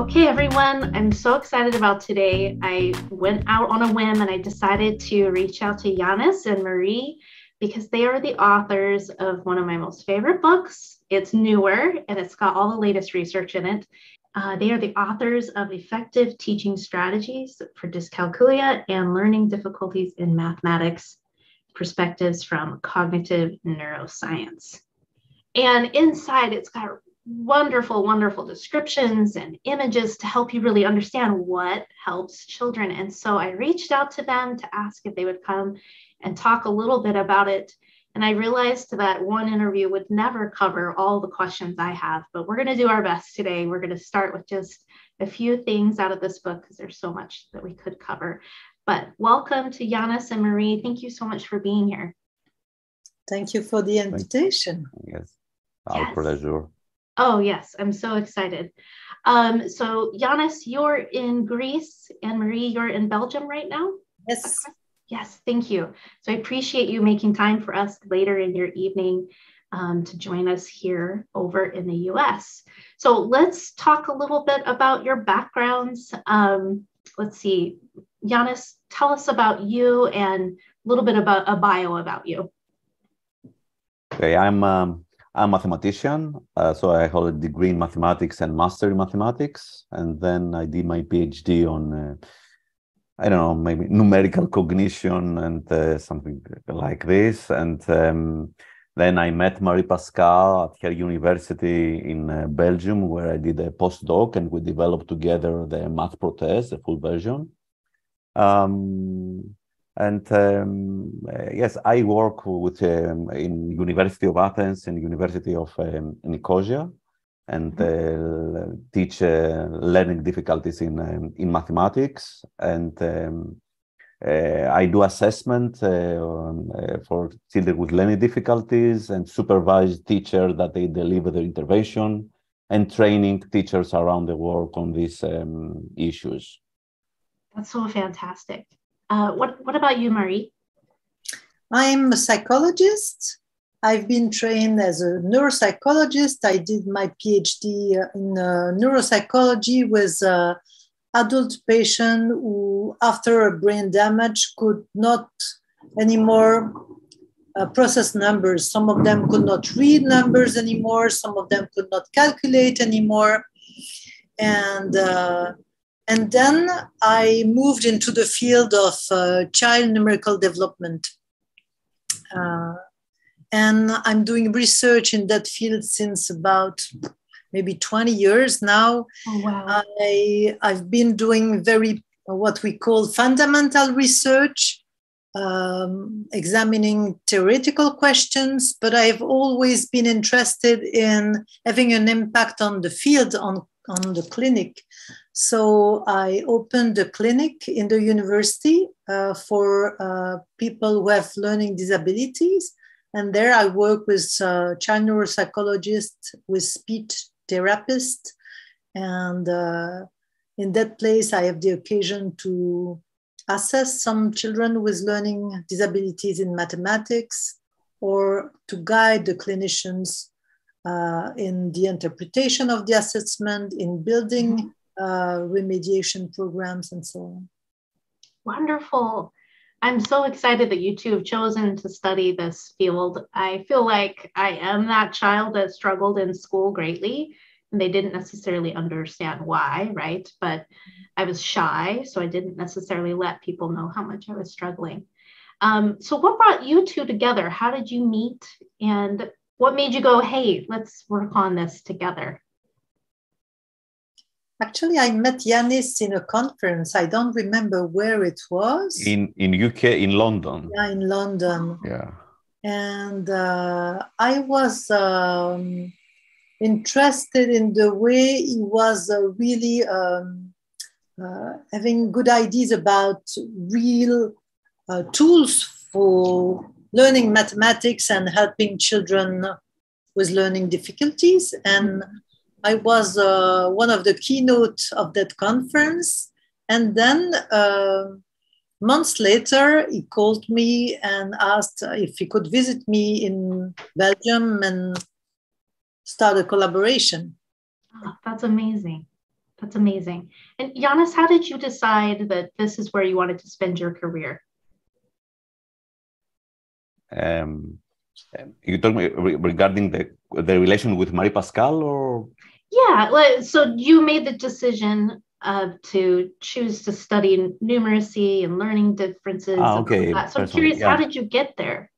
Okay, everyone, I'm so excited about today. I went out on a whim and I decided to reach out to Giannis and Marie because they are the authors of one of my most favorite books. It's newer and it's got all the latest research in it. Uh, they are the authors of Effective Teaching Strategies for Dyscalculia and Learning Difficulties in Mathematics Perspectives from Cognitive Neuroscience. And inside, it's got wonderful, wonderful descriptions and images to help you really understand what helps children. And so I reached out to them to ask if they would come and talk a little bit about it. And I realized that one interview would never cover all the questions I have, but we're going to do our best today. We're going to start with just a few things out of this book because there's so much that we could cover. But welcome to Giannis and Marie. Thank you so much for being here. Thank you for the invitation. Yes, our yes. pleasure. Oh, yes, I'm so excited. Um, so, Giannis, you're in Greece, and Marie, you're in Belgium right now? Yes. Yes, thank you. So, I appreciate you making time for us later in your evening um, to join us here over in the US. So, let's talk a little bit about your backgrounds. Um, let's see, Giannis, tell us about you and a little bit about a bio about you. Okay, I'm um, I'm a mathematician, uh, so I hold a degree in mathematics and master in mathematics, and then I did my PhD on, uh, I don't know, maybe numerical cognition and uh, something like this. And um, then I met Marie-Pascale at her university in uh, Belgium, where I did a postdoc, and we developed together the MathPro-Test, the full version. Um, and um, uh, yes, I work with um, in University of Athens and University of um, Nicosia, and mm-hmm. uh, teach uh, learning difficulties in um, in mathematics. And um, uh, I do assessment uh, um, uh, for children with learning difficulties and supervise teachers that they deliver the intervention and training teachers around the world on these issues. That's so fantastic. Uh, what, what about you, Marie? I'm a psychologist. I've been trained as a neuropsychologist. I did my PhD in uh, neuropsychology with uh, adult patient who, after a brain damage, could not anymore uh, process numbers. Some of them could not read numbers anymore. Some of them could not calculate anymore. And uh, and then I moved into the field of uh, child numerical development. Uh, and I'm doing research in that field since about maybe 20 years now. Oh, wow. I, I've been doing very what we call fundamental research, um, examining theoretical questions, but I've always been interested in having an impact on the field, on, on the clinic. So I opened a clinic in the university uh, for uh, people who have learning disabilities. And there I work with uh, child neuropsychologists, with speech therapists. And uh, in that place, I have the occasion to assess some children with learning disabilities in mathematics or to guide the clinicians uh, in the interpretation of the assessment, in building mm-hmm uh, remediation programs and so on. Wonderful. I'm so excited that you two have chosen to study this field. I feel like I am that child that struggled in school greatly and they didn't necessarily understand why, right? But I was shy, so I didn't necessarily let people know how much I was struggling. Um, so, what brought you two together? How did you meet? And what made you go, hey, let's work on this together? Actually, I met Giannis in a conference. I don't remember where it was. In in UK, in London. Yeah, in London. Yeah. And uh, I was um, interested in the way he was uh, really um, uh, having good ideas about real uh, tools for learning mathematics and helping children with learning difficulties. And I was uh, one of the keynote of that conference. And then uh, months later, he called me and asked if he could visit me in Belgium and start a collaboration. Oh, that's amazing. That's amazing. And Giannis, how did you decide that this is where you wanted to spend your career? Um, you told me regarding the the relation with Marie-Pascale, or yeah, so you made the decision uh, to choose to study numeracy and learning differences. Ah, okay. So I'm curious, yeah. how did you get there?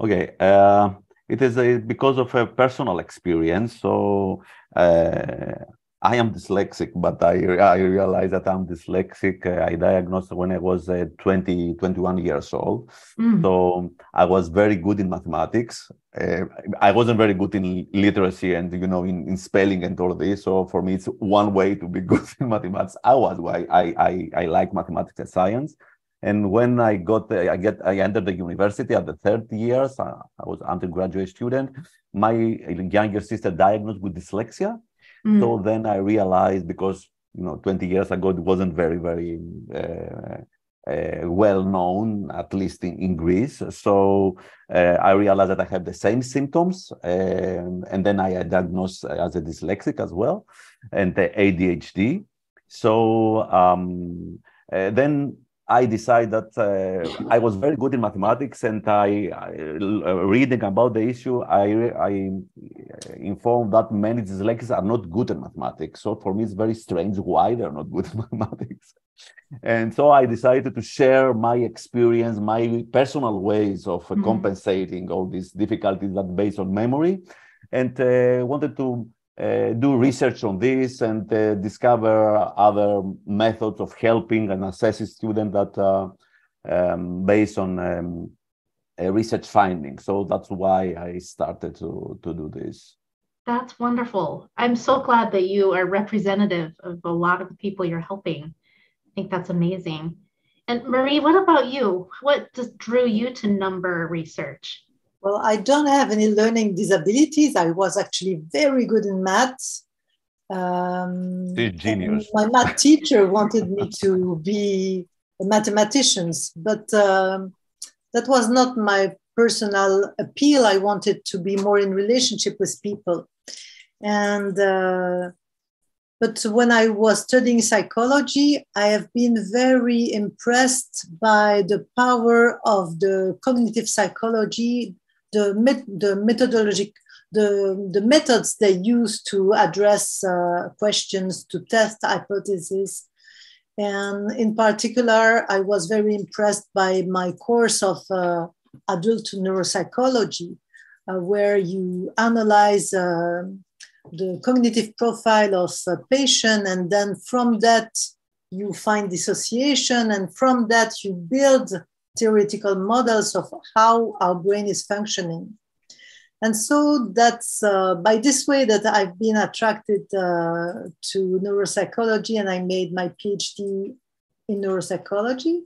Okay, uh, it is a, because of a personal experience. So uh, I am dyslexic, but I, I realized that I'm dyslexic. Uh, I diagnosed when I was uh, 20, 21 years old. Mm. So I was very good in mathematics. Uh, I wasn't very good in literacy and, you know, in, in spelling and all this. So for me, it's one way to be good in mathematics. I was, I, I, I like mathematics and science. And when I got, I get, I entered the university at the third years. I, I was undergraduate student. My younger sister diagnosed with dyslexia. Mm. So then I realized because you know 20 years ago it wasn't very very uh, uh, well known, at least in, in Greece. So uh, I realized that I have the same symptoms, um, and then I diagnosed as a dyslexic as well, and the ADHD. So um, uh, then I decided that uh, I was very good in mathematics, and I, I uh, reading about the issue, I, I informed that many dyslexics are not good at mathematics. So for me, it's very strange why they're not good at mathematics. And so I decided to share my experience, my personal ways of mm-hmm. compensating all these difficulties that based on memory, and uh, wanted to uh, do research on this and uh, discover other methods of helping and assessing students that uh, um, based on um, research findings. So that's why I started to, to do this. That's wonderful. I'm so glad that you are representative of a lot of the people you're helping. I think that's amazing. And Marie, what about you? What just drew you to number research? Well, I don't have any learning disabilities. I was actually very good in maths. Um, genius. My math teacher wanted me to be a mathematician, but um, that was not my personal appeal. I wanted to be more in relationship with people. And uh, but when I was studying psychology, I have been very impressed by the power of the cognitive psychology the, met- the methodologic the, the methods they use to address uh, questions to test hypotheses. And in particular i was very impressed by my course of uh, adult neuropsychology uh, where you analyze uh, the cognitive profile of a patient and then from that you find dissociation and from that you build theoretical models of how our brain is functioning. And so that's uh, by this way that I've been attracted uh, to neuropsychology and I made my PhD in neuropsychology.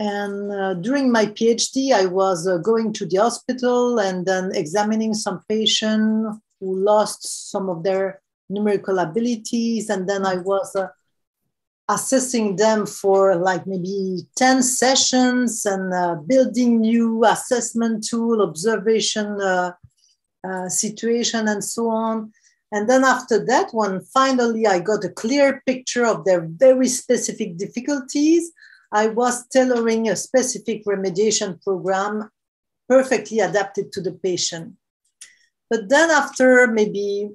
And uh, during my PhD, I was uh, going to the hospital and then examining some patients who lost some of their numerical abilities. And then I was uh, assessing them for like maybe 10 sessions and uh, building new assessment tool observation uh, uh, situation and so on. And then after that when finally i got a clear picture of their very specific difficulties. I was tailoring a specific remediation program perfectly adapted to the patient. But then after maybe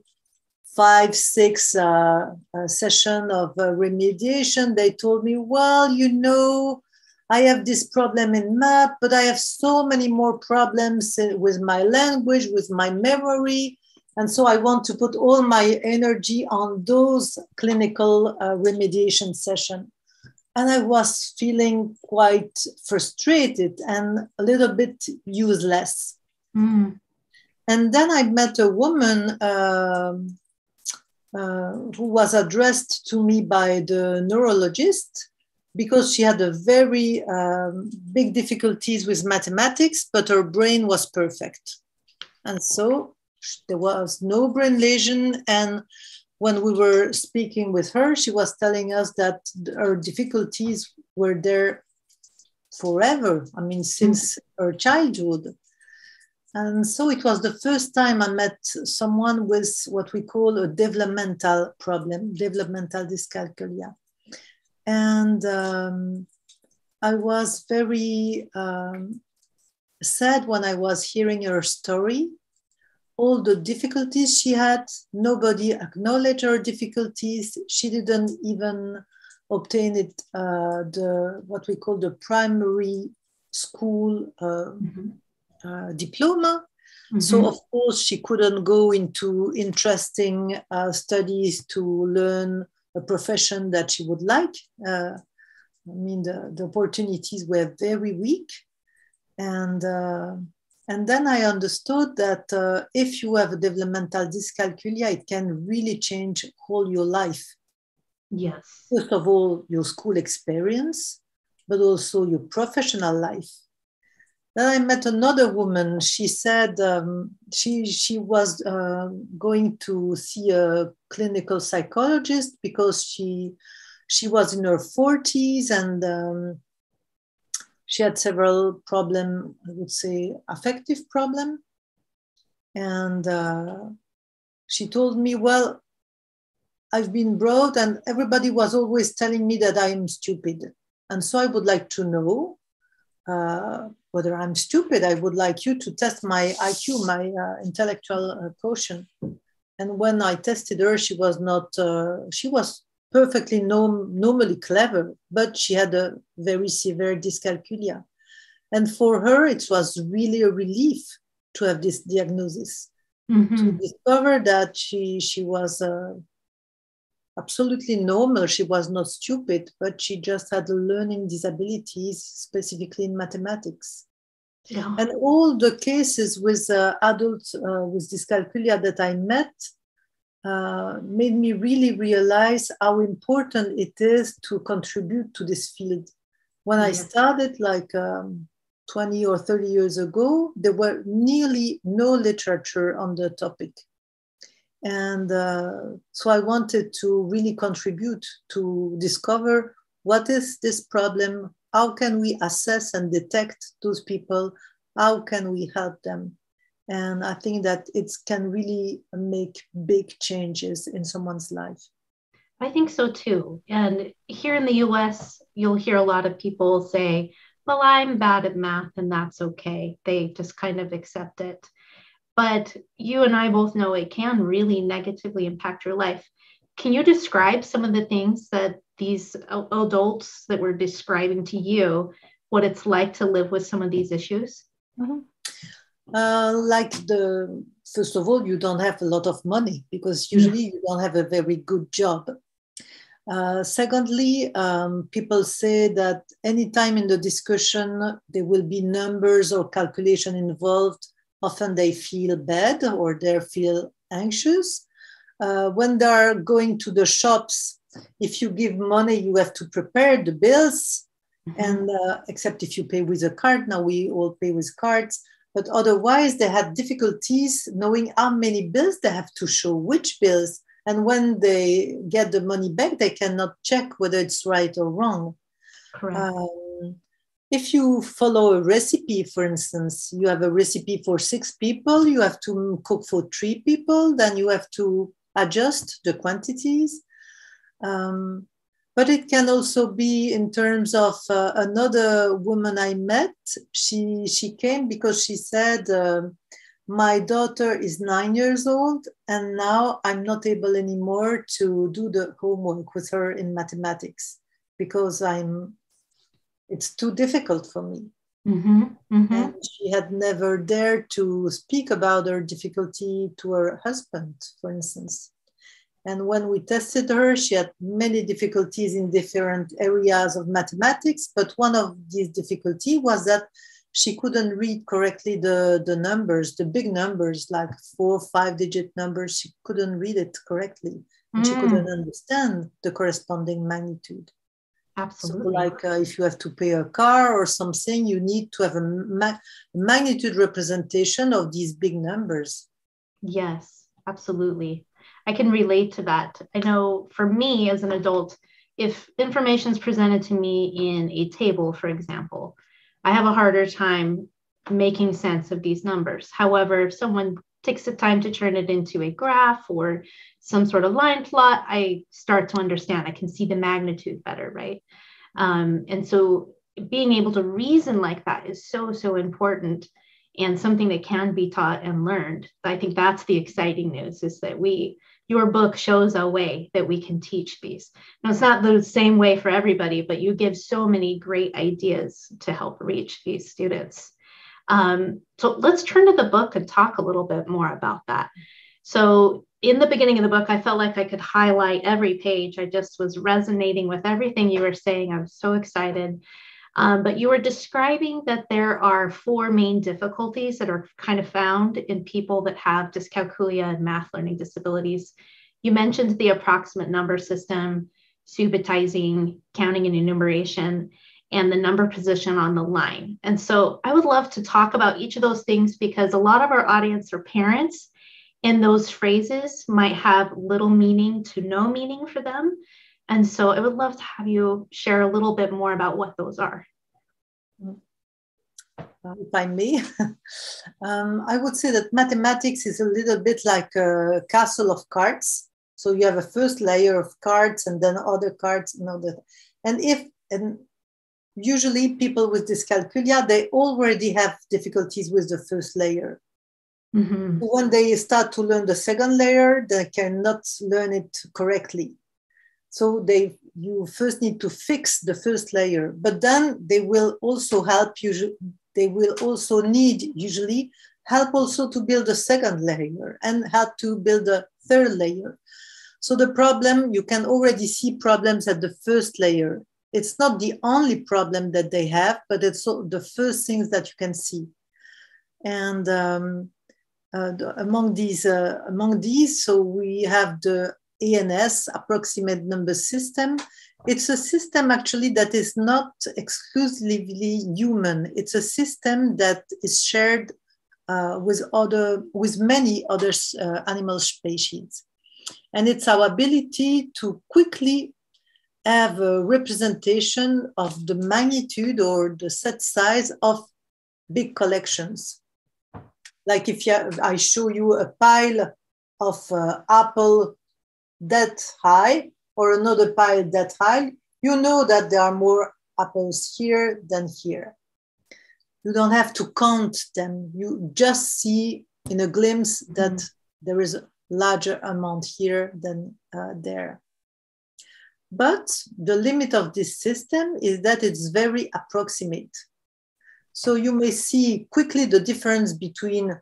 five, six uh, uh, session of uh, remediation, they told me, well, you know, I have this problem in math, but I have so many more problems with my language, with my memory. And so I want to put all my energy on those clinical uh, remediation session. And I was feeling quite frustrated and a little bit useless. Mm. And then I met a woman um, uh, who was addressed to me by the neurologist because she had a very um, big difficulties with mathematics, but her brain was perfect. And so there was no brain lesion. And when we were speaking with her, she was telling us that her difficulties were there forever. I mean, since her childhood. And so it was the first time I met someone with what we call a developmental problem, developmental dyscalculia. And um, I was very um, sad when I was hearing her story. All the difficulties she had, nobody acknowledged her difficulties. She didn't even obtain it, uh, the what we call the primary school uh, mm-hmm. Uh, diploma. Mm-hmm. So, of course, she couldn't go into interesting uh, studies to learn a profession that she would like. Uh, I mean, the, the opportunities were very weak. And, uh, and then I understood that uh, if you have a developmental dyscalculia, it can really change all your life. Yes. First of all, your school experience, but also your professional life. Then I met another woman. She said um, she she was uh, going to see a clinical psychologist because she she was in her forties and um, she had several problem. I would say affective problem, and uh, she told me, well, I've been brought, and everybody was always telling me that I am stupid, and so I would like to know. Uh, whether I'm stupid, I would like you to test my IQ, my uh, intellectual uh, quotient. And when I tested her, she was not, uh, she was perfectly norm- normally clever, but she had a very severe dyscalculia. And for her, it was really a relief to have this diagnosis, mm-hmm. to discover that she, she was uh, absolutely normal. She was not stupid, but she just had learning disabilities, specifically in mathematics. Yeah. And all the cases with uh, adults uh, with dyscalculia that I met uh, made me really realize how important it is to contribute to this field. When I started, like um, 20 or 30 years ago, there were nearly no literature on the topic. And uh, so I wanted to really contribute to discover what is this problem, how can we assess and detect those people, how can we help them. And I think that it can really make big changes in someone's life. I think so too. And here in the US, you'll hear a lot of people say, well, I'm bad at math and that's okay. They just kind of accept it but you and I both know it can really negatively impact your life. Can you describe some of the things that these adults that we're describing to you, what it's like to live with some of these issues? Mm-hmm. Uh, like the first of all, you don't have a lot of money because usually you don't have a very good job. Uh, secondly, um, people say that anytime in the discussion there will be numbers or calculation involved, often they feel bad or they feel anxious. Uh, when they're going to the shops, if you give money, you have to prepare the bills. Mm-hmm. And uh, except if you pay with a card, now we all pay with cards. But otherwise, they had difficulties knowing how many bills they have to show, which bills. And when they get the money back, they cannot check whether it's right or wrong. Correct. Um, if you follow a recipe, for instance, you have a recipe for six people, you have to cook for three people, then you have to adjust the quantities. Um, but it can also be in terms of uh, another woman I met. She, she came because she said, uh, My daughter is nine years old, and now I'm not able anymore to do the homework with her in mathematics because I'm it's too difficult for me. Mm-hmm, mm-hmm. And she had never dared to speak about her difficulty to her husband, for instance. And when we tested her, she had many difficulties in different areas of mathematics. But one of these difficulties was that she couldn't read correctly the, the numbers, the big numbers, like four, five digit numbers. She couldn't read it correctly. And mm. she couldn't understand the corresponding magnitude. Absolutely. So like uh, if you have to pay a car or something, you need to have a ma- magnitude representation of these big numbers. Yes, absolutely. I can relate to that. I know for me as an adult, if information is presented to me in a table, for example, I have a harder time making sense of these numbers. However, if someone takes the time to turn it into a graph or some sort of line plot, I start to understand. I can see the magnitude better, right? Um, and so being able to reason like that is so, so important and something that can be taught and learned. I think that's the exciting news is that we, your book shows a way that we can teach these. Now, it's not the same way for everybody, but you give so many great ideas to help reach these students. Um, so let's turn to the book and talk a little bit more about that. So, in the beginning of the book, I felt like I could highlight every page. I just was resonating with everything you were saying. I was so excited. Um, but you were describing that there are four main difficulties that are kind of found in people that have dyscalculia and math learning disabilities. You mentioned the approximate number system, subitizing, counting and enumeration, and the number position on the line. And so I would love to talk about each of those things because a lot of our audience are parents, and those phrases might have little meaning to no meaning for them. And so I would love to have you share a little bit more about what those are. If I may, um, I would say that mathematics is a little bit like a castle of cards. So you have a first layer of cards and then other cards and. And if and usually people with dyscalculia they already have difficulties with the first layer. Mm-hmm. When they start to learn the second layer, they cannot learn it correctly. So they you first need to fix the first layer, but then they will also help you. They will also need usually help also to build a second layer and help to build a third layer. So the problem you can already see problems at the first layer. It's not the only problem that they have, but it's the first things that you can see. And um, uh, among these, uh, among these, so we have the ANS, approximate number system. It's a system actually that is not exclusively human. It's a system that is shared uh, with other, with many other uh, animal species. And it's our ability to quickly have a representation of the magnitude or the set size of big collections. Like if you, I show you a pile of uh, apple that high or another pile that high, you know that there are more apples here than here. You don't have to count them. You just see in a glimpse that mm-hmm. there is a larger amount here than uh, there. But the limit of this system is that it's very approximate. So you may see quickly the difference between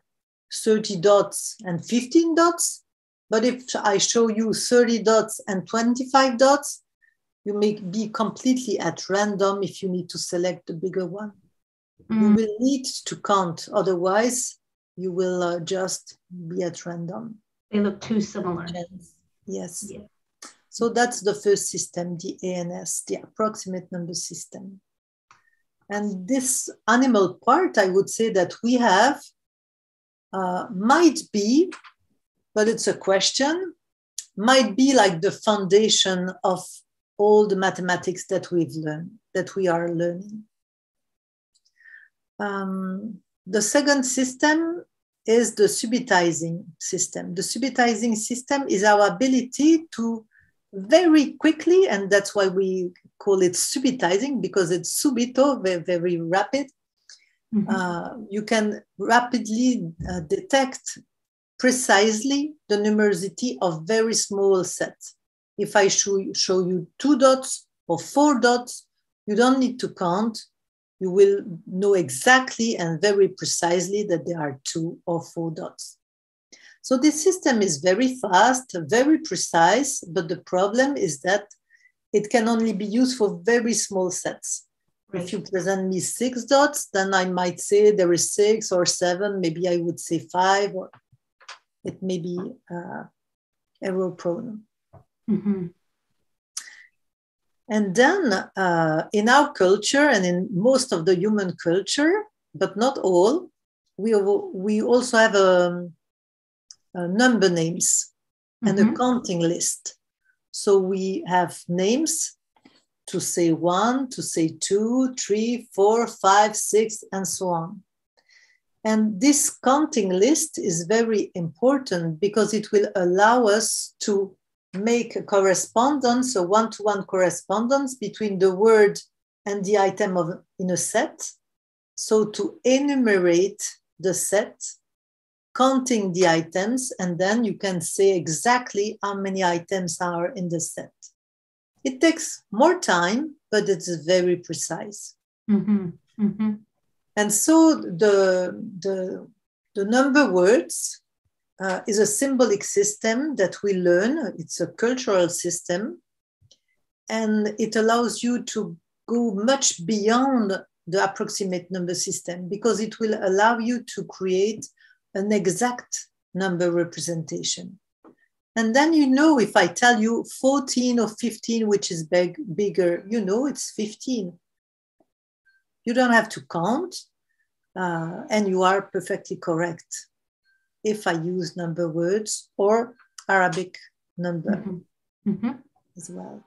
30 dots and 15 dots, but if I show you 30 dots and 25 dots, you may be completely at random if you need to select the bigger one. Mm. You will need to count, otherwise, you will uh, just be at random. They look too similar. Yes. Yeah. So that's the first system, the ANS, the approximate number system. And this animal part, I would say that we have uh, might be but it's a question, might be like the foundation of all the mathematics that we've learned, that we are learning. Um, the second system is the subitizing system. The subitizing system is our ability to very quickly, and that's why we call it subitizing because it's subito, very, very rapid. Mm-hmm. Uh, you can rapidly uh, detect precisely the numerosity of very small sets. If I show, show you two dots or four dots, you don't need to count. You will know exactly and very precisely that there are two or four dots. So this system is very fast, very precise, but the problem is that it can only be used for very small sets. Right. If you present me six dots, then I might say there is six or seven, maybe I would say five or it may be uh, error prone. Mm-hmm. And then uh, in our culture and in most of the human culture, but not all, we, we also have a, a number names and mm-hmm. a counting list. So we have names to say one, to say two, three, four, five, six, and so on. And this counting list is very important because it will allow us to make a correspondence, a one to one correspondence between the word and the item of, in a set. So to enumerate the set, counting the items, and then you can say exactly how many items are in the set. It takes more time, but it's very precise. Mm-hmm. Mm-hmm. And so the, the, the number words uh, is a symbolic system that we learn. It's a cultural system. And it allows you to go much beyond the approximate number system because it will allow you to create an exact number representation. And then you know if I tell you 14 or 15, which is big, bigger, you know it's 15. You don't have to count, uh, and you are perfectly correct if I use number words or Arabic number mm-hmm. Mm-hmm. as well.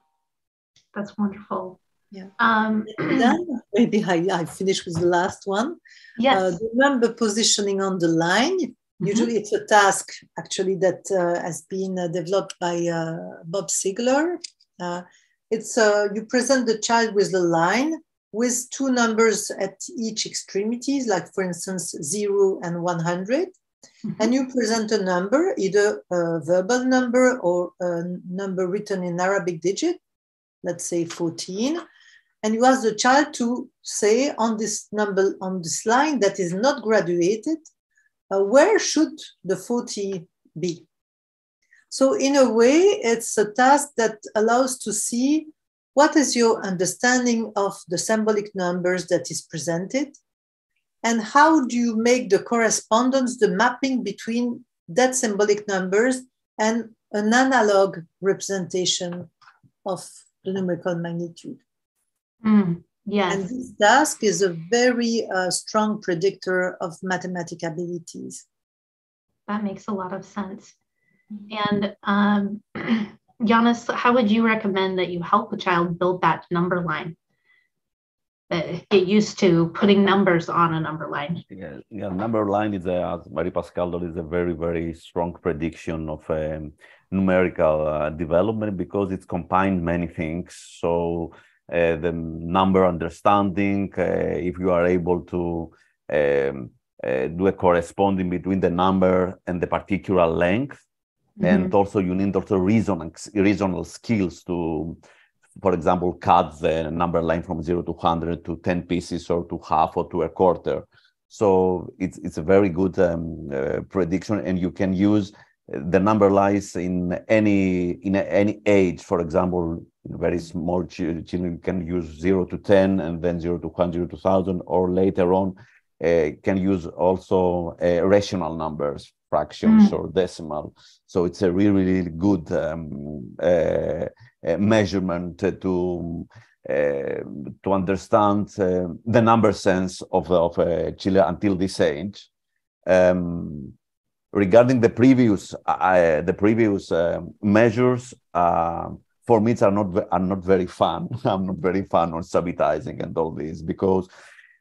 That's wonderful. Yeah. Um, then maybe I, I finish with the last one. Yes. Uh, the number positioning on the line. Mm-hmm. Usually, it's a task actually that uh, has been uh, developed by uh, Bob Siegler. Uh, it's uh, you present the child with the line with two numbers at each extremities, like for instance, zero and 100. Mm-hmm. And you present a number, either a verbal number or a number written in Arabic digit, let's say 14. And you ask the child to say on this number, on this line that is not graduated, uh, where should the 40 be? So in a way, it's a task that allows to see what is your understanding of the symbolic numbers that is presented? And how do you make the correspondence, the mapping between that symbolic numbers and an analog representation of the numerical magnitude? Mm, yes. And this task is a very uh, strong predictor of mathematic abilities. That makes a lot of sense. And um, Giannis, how would you recommend that you help a child build that number line? That get used to putting numbers on a number line. Yeah, yeah number line is a, as Marie-Pascale is a very, very strong prediction of um, numerical uh, development because it's combined many things. So uh, the number understanding, uh, if you are able to um, uh, do a corresponding between the number and the particular length, Mm-hmm. And also you need also reason, reasonable skills to, for example, cut the number line from zero to 100 to 10 pieces or to half or to a quarter. So it's, it's a very good um, uh, prediction and you can use the number lies in any in any age for example very small children can use 0 to 10 and then 0 to 100 to 1000 or later on uh, can use also uh, rational numbers fractions mm. or decimal. So it's a really, really good um, uh, uh measurement to uh, to understand uh, the number sense of of Chile until this age. Um, regarding the previous the previous measures, for me, it's are not are not very fun. I'm not very fun on subitizing and all this because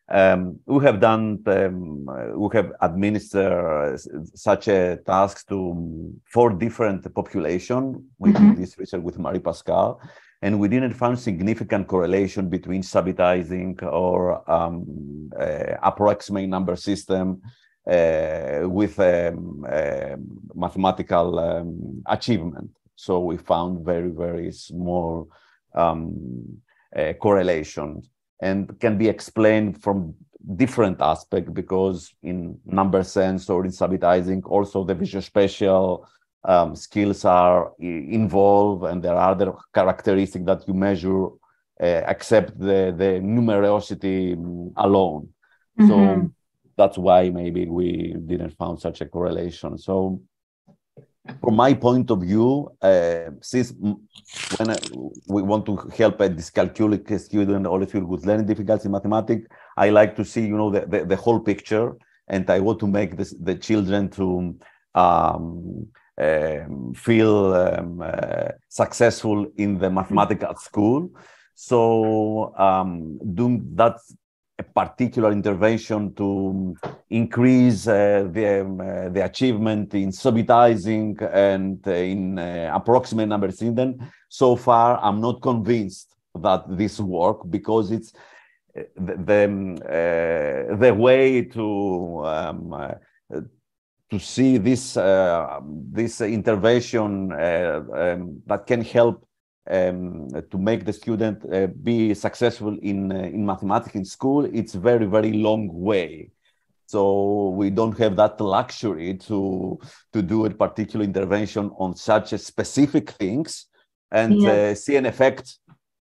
um, we have done, um, we have administered such a task to four different population. We mm-hmm. did this research with Marie-Pascale, and we didn't find significant correlation between subitizing or um, uh, approximate number system uh, with um, uh, mathematical um, achievement. So we found very, very small um, uh, correlations and can be explained from different aspects because in number sense or in subitizing also the visual spatial um, skills are involved and there are other characteristics that you measure uh, except the, the numerosity alone mm-hmm. so that's why maybe we didn't find such a correlation so from my point of view, uh, since when I, we want to help a dyscalculic student or a student with learning difficulties in mathematics, I like to see, you know, the, the, the whole picture, and I want to make this, the children to um, um, feel um, uh, successful in the mathematical school. So um, doing that particular intervention to increase uh, the, um, uh, the achievement in subitizing and uh, in uh, approximate number syndrome. So far, I'm not convinced that this work because it's uh, the the, um, the way to um, to see this this intervention um, that can help um, to make the student uh, be successful in uh, in mathematics in school, it's very very long way. So we don't have that luxury to to do a particular intervention on such a specific things and yes. uh, see an effect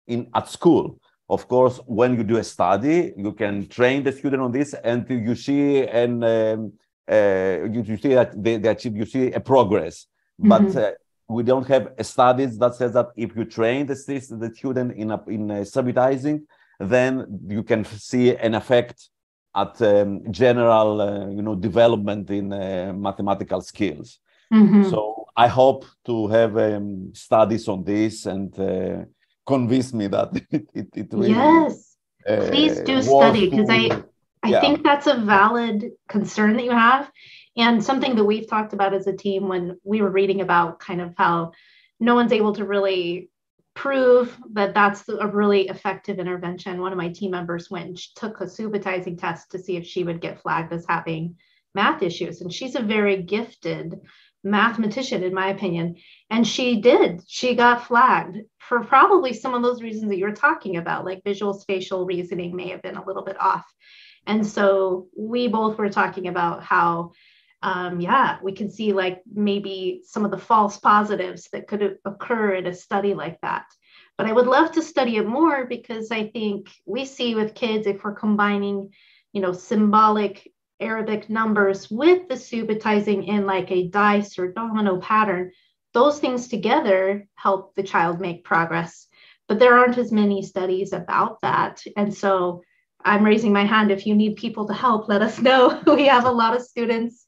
in at school. Of course, when you do a study, you can train the student on this, and you see and um, uh, you, you, see that they, they achieve. You see a progress, mm-hmm. but uh, we don't have studies that says that if you train the, the student in, a, in a subitizing, then you can see an effect at um, general, uh, you know, development in uh, mathematical skills. Mm-hmm. So I hope to have um, studies on this and uh, convince me that it, it, it really. Yes, uh, please do study because I I yeah. think that's a valid concern that you have and something that we've talked about as a team when we were reading about kind of how no one's able to really prove that that's a really effective intervention. One of my team members went and took a subitizing test to see if she would get flagged as having math issues. And she's a very gifted mathematician, in my opinion. And she did. She got flagged for probably some of those reasons that you're talking about, like visual spatial reasoning may have been a little bit off. And so we both were talking about how um, yeah, we can see like maybe some of the false positives that could occur in a study like that. But I would love to study it more because I think we see with kids if we're combining, you know, symbolic Arabic numbers with the subitizing in like a dice or domino pattern, those things together help the child make progress. But there aren't as many studies about that. And so I'm raising my hand. If you need people to help, let us know. we have a lot of students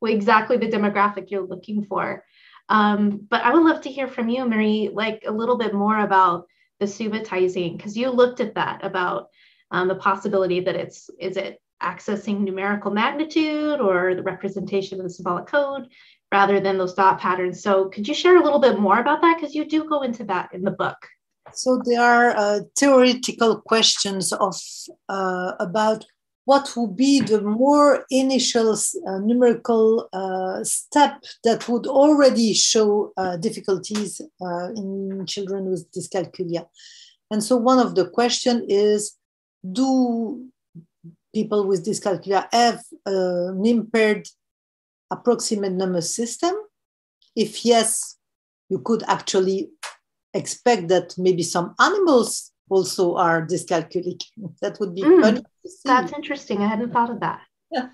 with exactly the demographic you're looking for. Um, but I would love to hear from you, Marie, like a little bit more about the subitizing, because you looked at that about um, the possibility that it's is it accessing numerical magnitude or the representation of the symbolic code rather than those dot patterns. So could you share a little bit more about that? Because you do go into that in the book. So there are uh, theoretical questions of uh, about what would be the more initial uh, numerical uh, step that would already show uh, difficulties uh, in children with dyscalculia. And so one of the question is, do people with dyscalculia have an impaired approximate number system? If yes, you could actually expect that maybe some animals also are dyscalculic. that would be mm, funny. That's interesting. I hadn't thought of that. Yeah.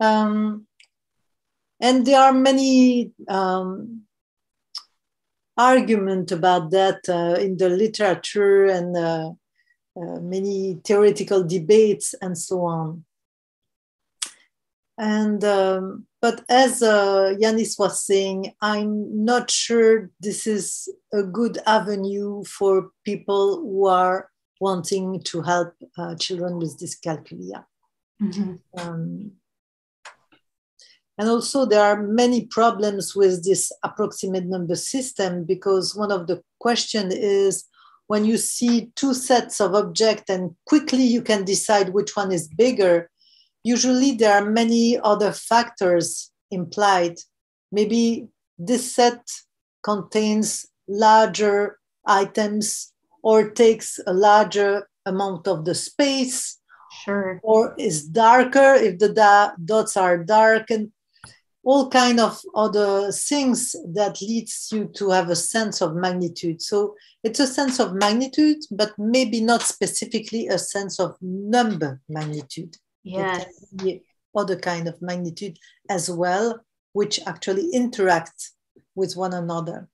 Um, and there are many um, argument about that uh, in the literature and uh, uh, many theoretical debates and so on. And um, but as uh, Giannis was saying, I'm not sure this is a good avenue for people who are wanting to help uh, children with dyscalculia. Mm-hmm. Um, and also, there are many problems with this approximate number system because one of the questions is when you see two sets of objects and quickly you can decide which one is bigger, usually there are many other factors implied. Maybe this set contains larger items or takes a larger amount of the space. Sure. Or is darker if the da- dots are dark and all kind of other things that leads you to have a sense of magnitude. So it's a sense of magnitude, but maybe not specifically a sense of number magnitude. Yes. Other kind of magnitude as well, which actually interact with one another.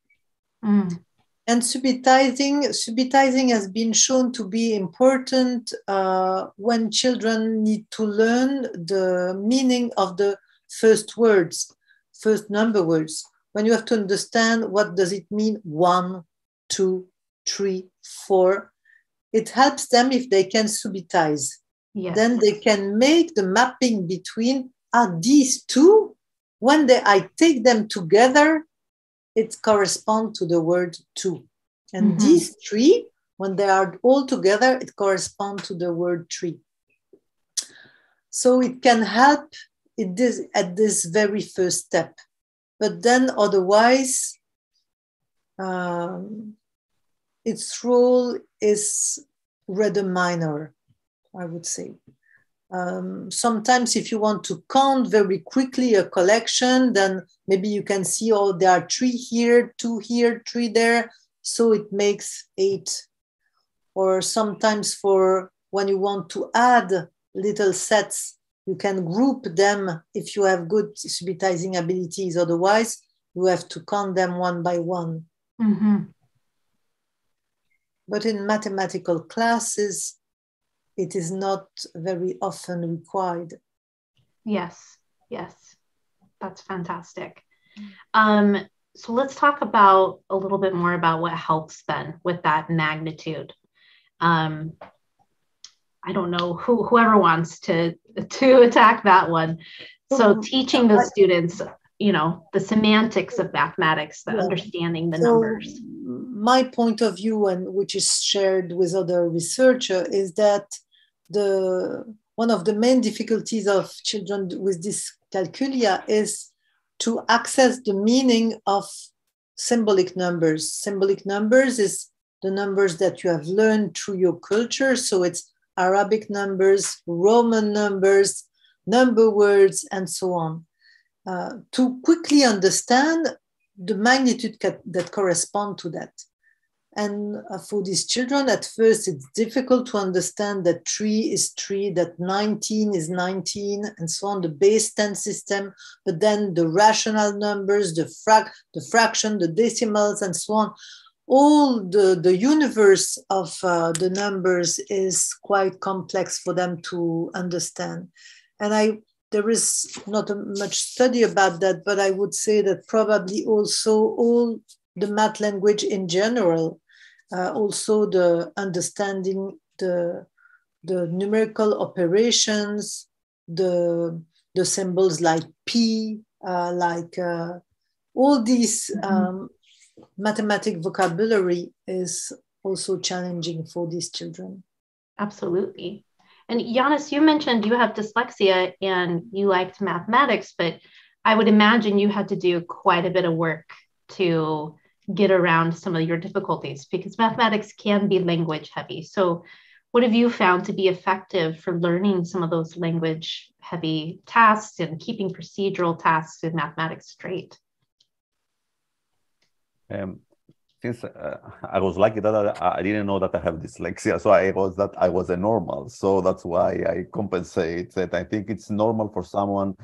Mm. And subitizing, subitizing has been shown to be important uh, when children need to learn the meaning of the first words, first number words. When you have to understand what does it mean, one, two, three, four, it helps them if they can subitize yes. then they can make the mapping between are these two when they, I take them together, it corresponds to the word two. And mm-hmm. these three, when they are all together, it corresponds to the word tree. So it can help it this, at this very first step. But then otherwise, um, its role is rather minor, I would say. Um, sometimes if you want to count very quickly a collection, then maybe you can see, oh, there are three here, two here, three there. So it makes eight. Or sometimes for when you want to add little sets, you can group them if you have good subitizing abilities. Otherwise, you have to count them one by one. Mm-hmm. But in mathematical classes, it is not very often required. Yes, yes, that's fantastic. Um, so let's talk about a little bit more about what helps then with that magnitude. Um, I don't know who whoever wants to to attack that one. So mm-hmm. teaching the students, you know, the semantics of mathematics, the yeah. understanding the so numbers. My point of view, and which is shared with other researchers, is that the one of the main difficulties of children with dyscalculia is to access the meaning of symbolic numbers. Symbolic numbers is the numbers that you have learned through your culture. So it's Arabic numbers, Roman numbers, number words, and so on. Uh, to quickly understand the magnitude that correspond to that. And uh, for these children, at first, it's difficult to understand that 3 is 3, that 19 is 19, and so on, the base 10 system, but then the rational numbers, the, frac- the fraction, the decimals, and so on. All the, the universe of uh, the numbers is quite complex for them to understand. And I there is not much study about that, but I would say that probably also all the math language in general uh, also the understanding the the numerical operations, the the symbols like p, uh, like uh, all these mm-hmm. um, mathematic vocabulary is also challenging for these children. Absolutely. And Giannis, you mentioned you have dyslexia and you liked mathematics, but I would imagine you had to do quite a bit of work to get around some of your difficulties because mathematics can be language heavy. So, what have you found to be effective for learning some of those language heavy tasks and keeping procedural tasks in mathematics straight? Um, since uh, I was lucky that I, I, didn't know that I have dyslexia, so I was that I was a normal. So that's why I compensate. That I think it's normal for someone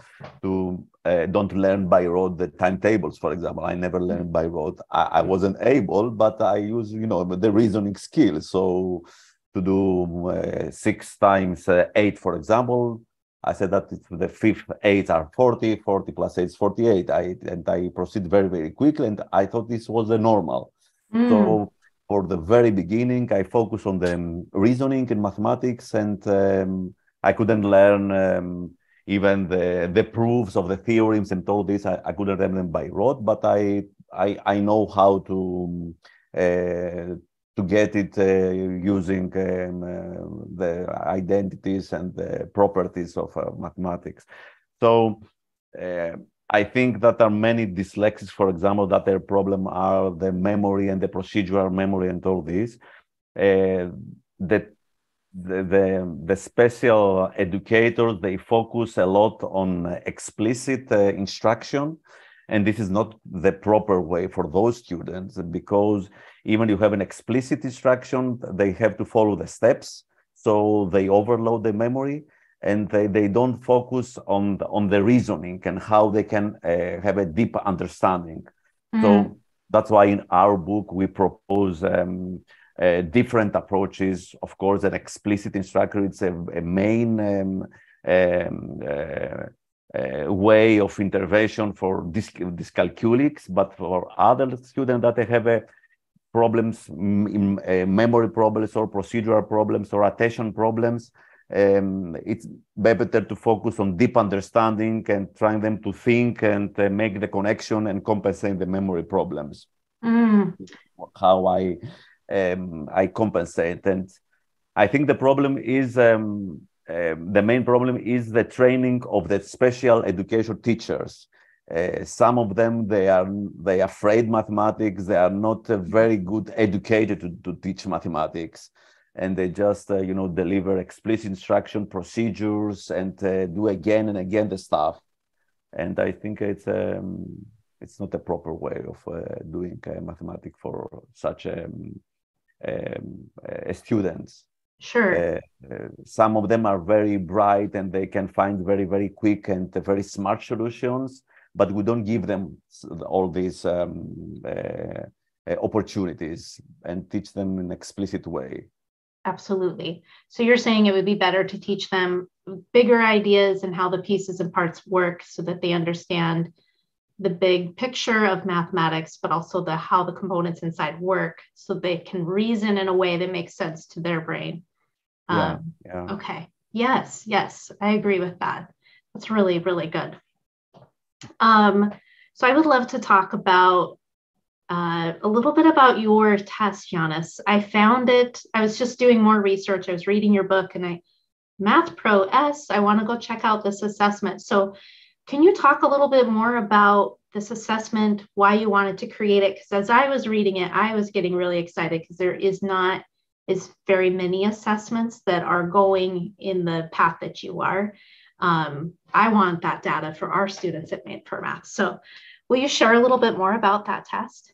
to uh, don't learn by rote the timetables, for example. I never learned by rote. I, I wasn't able, but I use you know the reasoning skill. So to do uh, six times uh, eight, for example, I said that the fifth eight are 40, 40 plus eight is 48. I, and I proceed very, very quickly. And I thought this was the normal. Mm. So for the very beginning, I focused on the reasoning and mathematics, and um, I couldn't learn um, even the the proofs of the theorems and all this. I, I couldn't learn them by rote, but I I, I know how to uh, to get it uh, using um, uh, the identities and the properties of uh, mathematics. So uh, I think that there are many dyslexics, for example, that their problem are the memory and the procedural memory and all this. Uh, that the, the, the special educators they focus a lot on explicit uh, instruction. And this is not the proper way for those students because even you have an explicit instruction they have to follow the steps. So they overload the memory and they, they don't focus on the, on the reasoning and how they can uh, have a deep understanding. Mm. So that's why in our book we propose um, uh, different approaches. Of course, an explicit instructor it's a, a main um, um, uh, uh way of intervention for dyscalculics, but for other students that they have a problems, memory problems, or procedural problems, or attention problems, um, it's better to focus on deep understanding and trying them to think and uh, make the connection and compensate the memory problems. Mm. How I um, I compensate, and I think the problem is um, uh, the main problem is the training of the special education teachers. Uh, some of them they are they afraid mathematics. They are not uh, very good educated to, to teach mathematics and they just uh, you know deliver explicit instruction procedures and uh, do again and again the stuff. And i think it's um, it's not a proper way of uh, doing uh, mathematics for such um, um, uh, students. Sure. Uh, some of them are very bright and they can find very very quick and very smart solutions but we don't give them all these um, opportunities and teach them in an explicit way Absolutely. So you're saying it would be better to teach them bigger ideas and how the pieces and parts work so that they understand the big picture of mathematics, but also the how the components inside work so they can reason in a way that makes sense to their brain. Yeah, um, yeah. Okay. Yes, yes, I agree with that. That's really, really good. Um, so I would love to talk about uh, a little bit about your test, Giannis. I found it, I was just doing more research. I was reading your book and I, Math Pro S, I want to go check out this assessment. So, can you talk a little bit more about this assessment, why you wanted to create it? Because as I was reading it, I was getting really excited because there is not is very many assessments that are going in the path that you are. Um, I want that data for our students at Made for Math. So, will you share a little bit more about that test?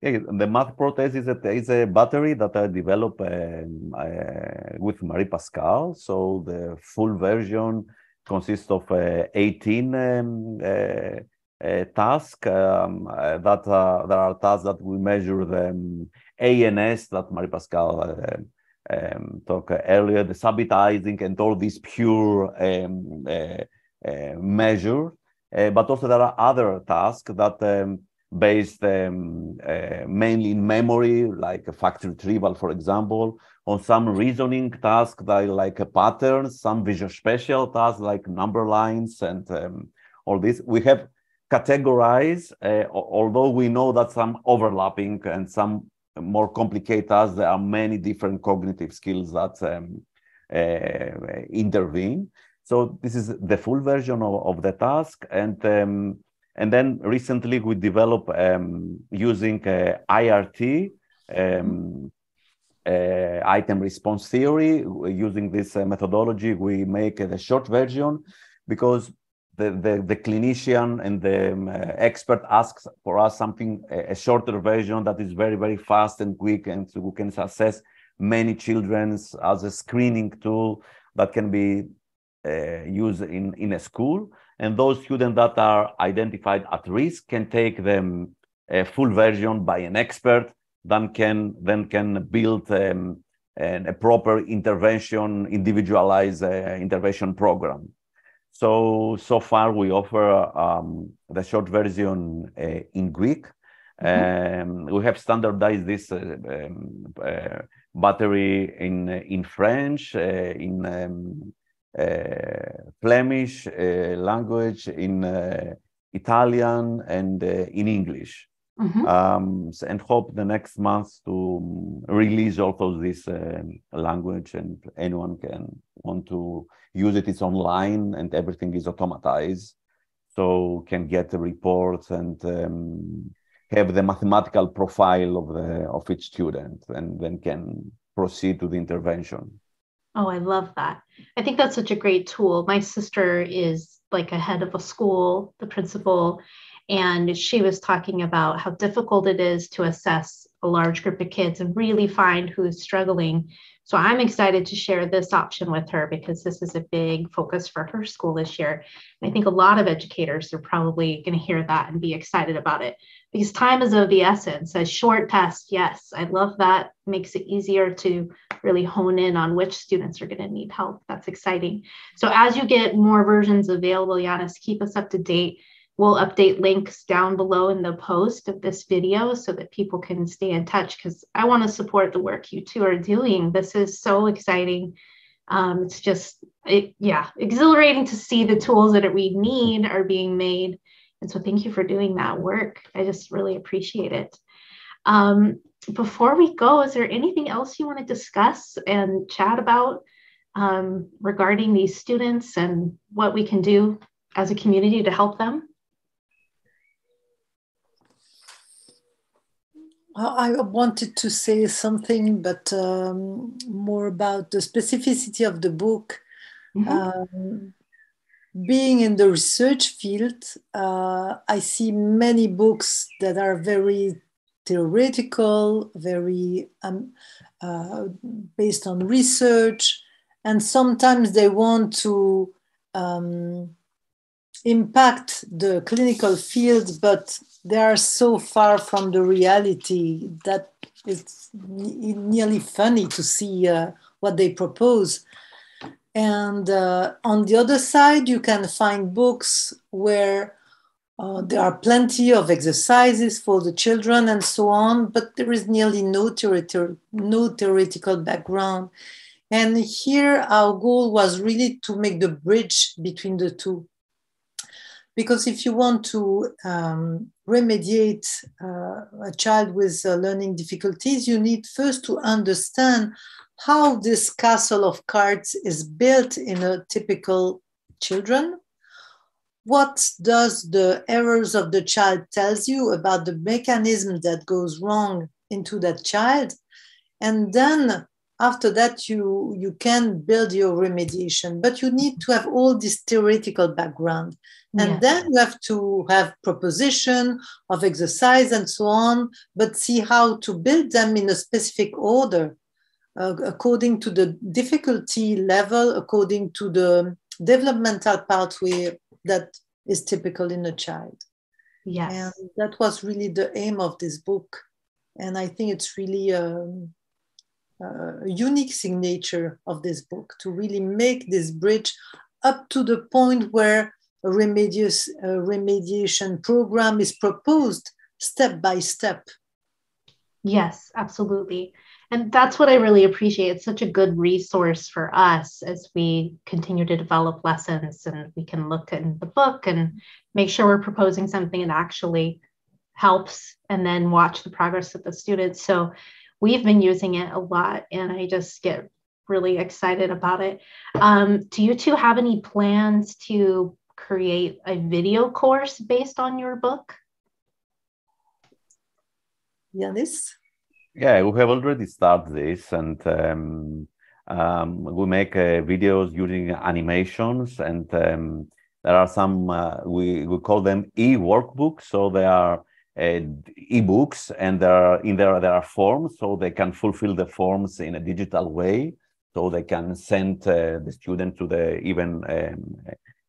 Yeah, the Math Pro test is a, is a battery that I developed um, uh, with Marie-Pascale. So the full version consists of uh, 18 um, uh, tasks um, uh, that there are tasks that we measure the um, ANS that Marie-Pascale uh, um, talked earlier, the subitizing and all these pure um, uh, measure. but also there are other tasks that based um, uh, mainly in memory, like a fact retrieval, for example, on some reasoning tasks like a pattern, some visual spatial tasks like number lines and um, all this. We have categorized, uh, although we know that some overlapping and some more complicated tasks, there are many different cognitive skills that um, uh, intervene. So this is the full version of, of the task. And um, and then recently we developed um, using uh, IRT, um, uh, item response theory. Using this uh, methodology, we make the short version because the, the, the clinician and the um, expert asks for us something, a, a, shorter version that is very, very fast and quick, and so we can assess many children as a screening tool that can be uh, used in, in a school and those students that are identified at risk can take them a full version by an expert, then can then can build um, an, a proper intervention, individualized uh, intervention program. So so far we offer um, the short version uh, in Greek. Mm-hmm. Um, we have standardized this uh, um, uh, battery in in French, uh, in um, Flemish uh, language, in uh, Italian, and in English. Mm-hmm. Um, and hope the next month to release also this uh, language and anyone can want to use it it's online and everything is automatized so can get the reports and um, have the mathematical profile of the of each student and then can proceed to the intervention Oh, I love that. I think that's such a great tool. My sister is like a head of a school, the principal, and she was talking about how difficult it is to assess a large group of kids and really find who's struggling. So I'm excited to share this option with her because this is a big focus for her school this year. And I think a lot of educators are probably going to hear that and be excited about it because time is of the essence. A short test, yes, I love that. Makes it easier to really hone in on which students are going to need help. That's exciting. So as you get more versions available, Giannis, keep us up to date. We'll update links down below in the post of this video so that people can stay in touch because I want to support the work you two are doing. This is so exciting. Um, it's just, it, yeah, exhilarating to see the tools that we need are being made. And so thank you for doing that work. I just really appreciate it. Um, before we go, is there anything else you want to discuss and chat about um, regarding these students and what we can do as a community to help them? I wanted to say something, but um, more about the specificity of the book. Mm-hmm. Um, being in the research field, uh, I see many books that are very theoretical, very um, uh, based on research, and sometimes they want to um, impact the clinical field, but they are so far from the reality that it's nearly funny to see uh, what they propose. And uh, on the other side, you can find books where uh, there are plenty of exercises for the children and so on, but there is nearly no, theoretical, no theoretical background. And here, our goal was really to make the bridge between the two. Because if you want to um, remediate uh, a child with uh, learning difficulties, you need first to understand how this castle of cards is built in a typical children. What does the errors of the child tells you about the mechanism that goes wrong into that child? And then after that you you can build your remediation but you need to have all this theoretical background and yeah. then you have to have proposition of exercise and so on but see how to build them in a specific order uh, according to the difficulty level according to the developmental pathway that is typical in a child. Yes. And that was really the aim of this book. And I think it's really um, a unique signature of this book to really make this bridge up to the point where a, a remediation program is proposed step by step. Yes, absolutely and that's what I really appreciate. It's such a good resource for us as we continue to develop lessons, and we can look in the book and make sure we're proposing something that actually helps, and then watch the progress of the students. So we've been using it a lot, and I just get really excited about it. Um, do you two have any plans to create a video course based on your book? Giannis? Yeah, we have already started this, and um, um, we make uh, videos using animations, and um, there are some uh, we we call them e-workbooks. So they are e-books, and there are in there there are forms, so they can fulfill the forms in a digital way. So they can send uh, the student to the even um,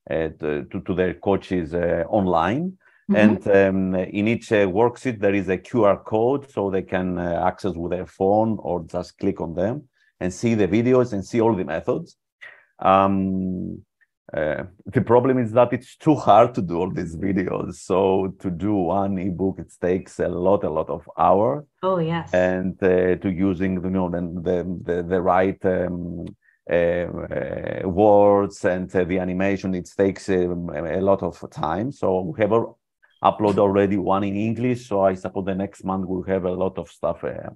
uh, to, to their coaches uh, online. Mm-hmm. And um, in each uh, worksheet, there is a QR code so they can uh, access with their phone or just click on them and see the videos and see all the methods. Um, uh, the problem is that it's too hard to do all these videos. So to do one ebook, it takes a lot, a lot of hours. Oh yes. And uh, to using you know the the the, the right um, uh, uh, words and uh, the animation, it takes um, a lot of time. So we have upload already one in English. So I suppose the next month we'll have a lot of stuff uh,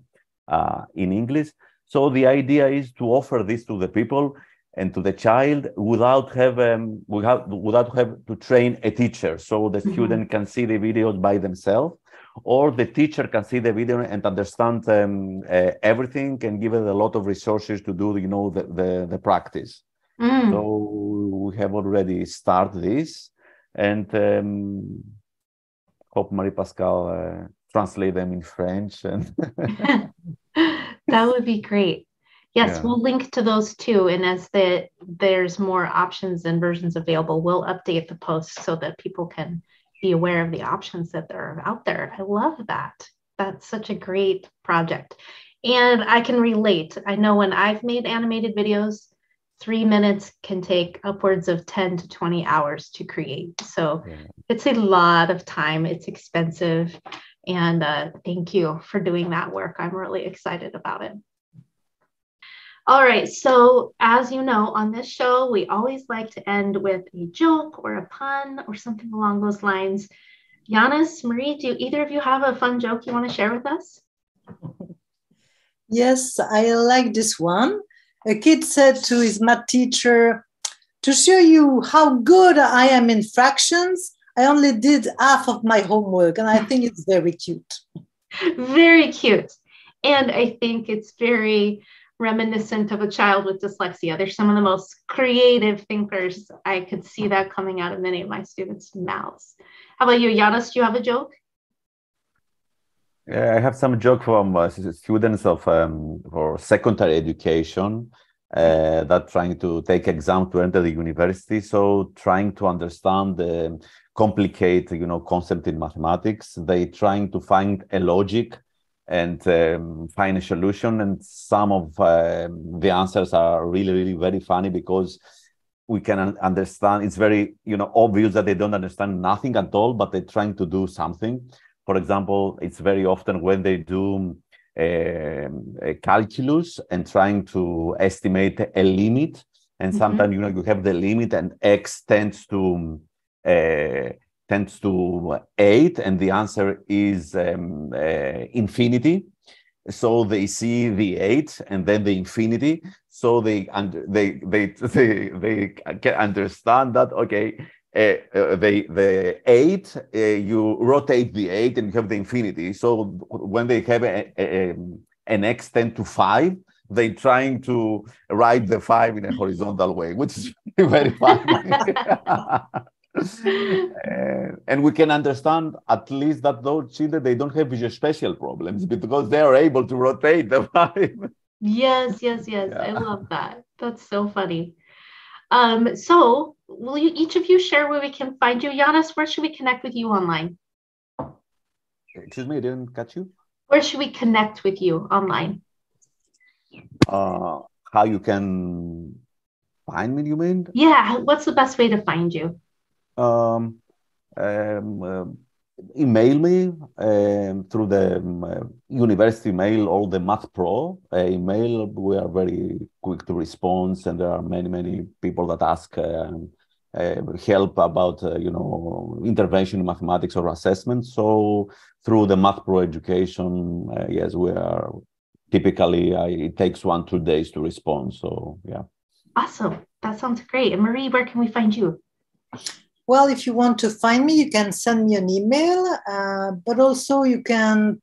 uh, in English. So the idea is to offer this to the people and to the child without have um, without, without have to train a teacher. So the mm-hmm. student can see the videos by themselves or the teacher can see the video and understand um, uh, everything and give it a lot of resources to do you know the, the, the practice mm. so we have already started this and um, hope Marie-Pascale uh, translate them in French. And that would be great. Yes, yeah. we'll link to those too. And as the there's more options and versions available, we'll update the post so that people can be aware of the options that are out there. I love that. That's such a great project. And I can relate. I know when I've made animated videos, three minutes can take upwards of 10 to 20 hours to create. So yeah. it's a lot of time, it's expensive. And uh, thank you for doing that work. I'm really excited about it. All right. So, as you know, on this show, we always like to end with a joke or a pun or something along those lines. Giannis, Marie, do either of you have a fun joke you want to share with us? Yes, I like this one. A kid said to his math teacher, To show you how good I am in fractions, I only did half of my homework. And I think it's very cute. Very cute. And I think it's very reminiscent of a child with dyslexia. They're some of the most creative thinkers. I could see that coming out of many of my students' mouths. How about you, Giannis? Do you have a joke? Yeah, I have some joke from uh, students of um, for secondary education uh, that trying to take exam to enter the university. So trying to understand the complicated, you know, concept in mathematics. They trying to find a logic and um, find a solution. And some of uh, the answers are really, really very funny because we can understand. It's very, you know, obvious that they don't understand nothing at all, but they're trying to do something. For example, it's very often when they do uh, calculus and trying to estimate a limit, and mm-hmm. sometimes you know you have the limit and x tends to uh, tends to eight, and the answer is um, uh, infinity. So they see the eight and then the infinity. So they under, they, they they they can understand that okay. Uh, uh, the the eight uh, you rotate the eight and you have the infinity. So when they have a, a, an x ten to five, they trying to write the five in a horizontal way, which is very funny. and we can understand at least that those children they don't have visual spatial problems because they are able to rotate the five. Yes, yes, yes. Yeah. I love that. That's so funny. Um, so will you each of you share where we can find you? Giannis, where should we connect with you online? Excuse me, I didn't catch you. Where should we connect with you online? Uh, how you can find me, you mean? Yeah, what's the best way to find you? Um, um, uh, email me um, through the um, uh, university mail or the Math Pro uh, email. We are very quick to respond, and there are many, many people that ask uh, uh, help about uh, you know intervention in mathematics or assessment. So through the Math Pro education, yes, we are typically it takes one two days to respond. So yeah. Awesome. That sounds great. And Marie, where can we find you? Well, if you want to find me, you can send me an email, uh, but also you can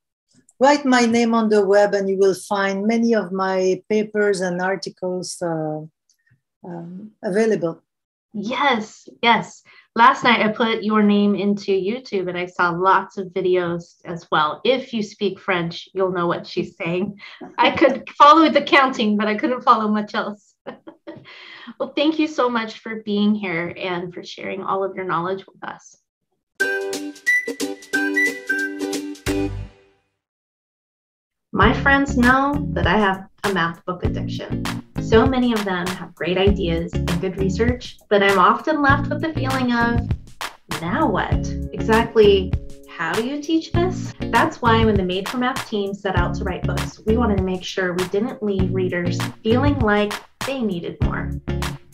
write my name on the web and you will find many of my papers and articles uh, um, available. Yes, yes. Last night I put your name into YouTube and I saw lots of videos as well. If you speak French, you'll know what she's saying. I could follow the counting, but I couldn't follow much else. Well, thank you so much for being here and for sharing all of your knowledge with us. My friends know that I have a math book addiction. So many of them have great ideas and good research, but I'm often left with the feeling of, now what? Exactly how do you teach this? That's why when the Made for Math team set out to write books, we wanted to make sure we didn't leave readers feeling like they needed more.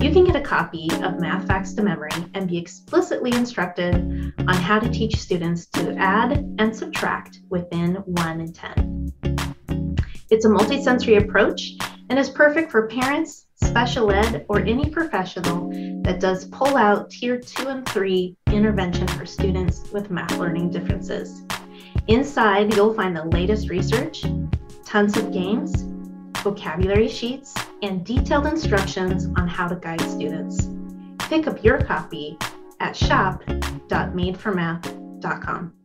You can get a copy of Math Facts to Memory and be explicitly instructed on how to teach students to add and subtract within 1 and 10. It's a multisensory approach and is perfect for parents, special ed, or any professional that does pull out Tier 2 and 3 intervention for students with math learning differences. Inside, you'll find the latest research, tons of games, vocabulary sheets, and detailed instructions on how to guide students. Pick up your copy at shop.madeformath.com.